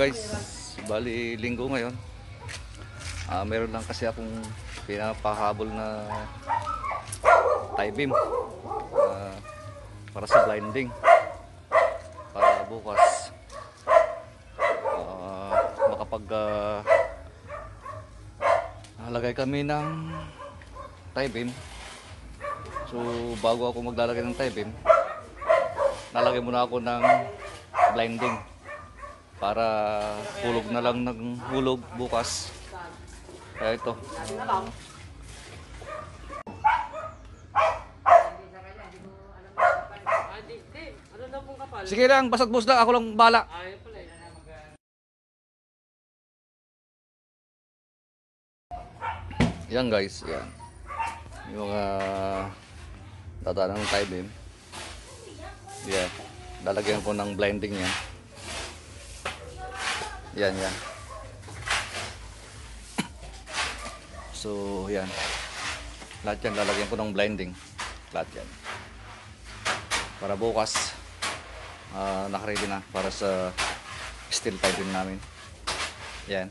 guys, bali linggo ngayon. Ah, meron lang kasi akong pinapahabol na tie beam ah, para sa blinding. Para bukas ah, makapag ah, nalagay kami ng tie beam. So bago ako maglalagay ng tie beam, nalagay muna ako ng blinding para hulog na lang ng hulog bukas. Kaya ito. sige lang, basta't boss lang, ako lang bala. Eh. Yan guys, yan. Yung mga dadaan ng tie beam. Yan. Lalagyan ko ng blinding yan. Yan, yan. So, yan. Lahat yan, lalagyan ko ng blinding. Lahat yan. Para bukas, ah nakaready na para sa steel beam namin. Yan.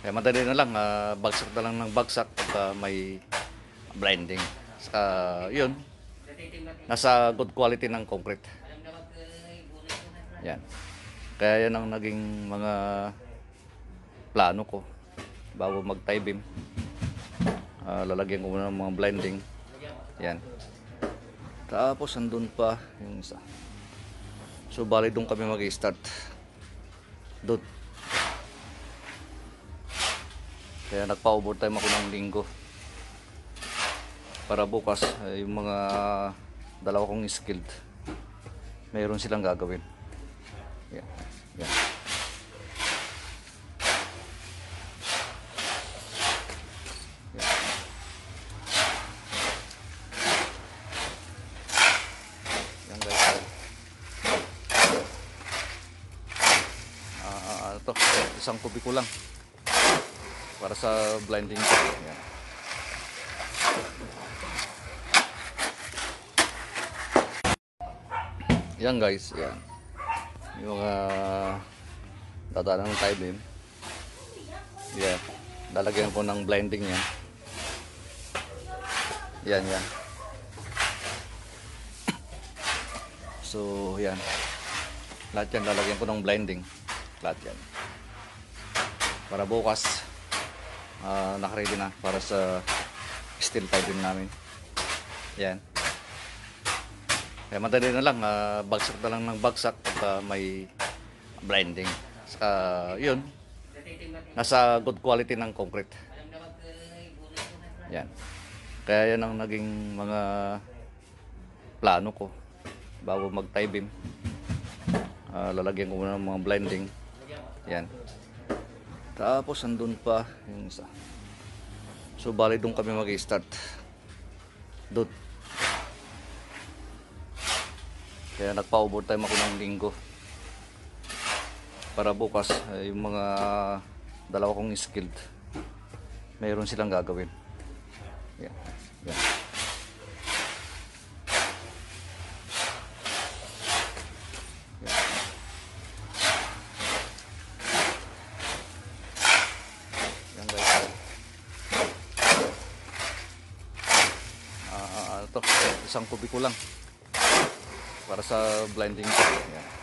Kaya madali na lang, ah, bagsak na lang ng bagsak pagka may blending. Saka, yun, nasa good quality ng concrete. Yan. Kaya yan ang naging mga plano ko bago mag tie beam. Ah, lalagyan ko muna ng mga blending. Yan. Tapos andun pa yung isa. So bali doon kami mag-start. Doon. Kaya nagpa-overtime ako ng linggo. Para bukas, eh, yung mga dalawa kong skilled, mayroon silang gagawin. Yan. Yan. Yan. Yan guys. Ah, ito, isang kubiko lang para sa blinding ko. Yan. Yan guys, yan. Yung mga dadaan ng tie beam. Yan. Lalagyan ko ng blinding yan. Yan, yan. So, yan. Lahat yan lalagyan ko ng blinding. Lahat yan. Para bukas, ah nakaready na para sa steel tie beam namin. Yan. Kaya madali na lang, ah, bagsak na lang ng bagsak pagka may blinding. Saka, yun, nasa good quality ng concrete. Yan. Kaya yan ang naging mga plano ko bago mag tie beam. Ah, lalagyan ko muna ng mga blinding. Yan. Tapos andun pa yung isa. So bali doon kami mag-start. Doon. Kaya nagpa-overtime ako ng linggo. Para bukas, eh, yung mga dalawa kong skilled, mayroon silang gagawin. Yan. Yan. Ah, ito, isang kubiko lang para sa blinding ko. Yan.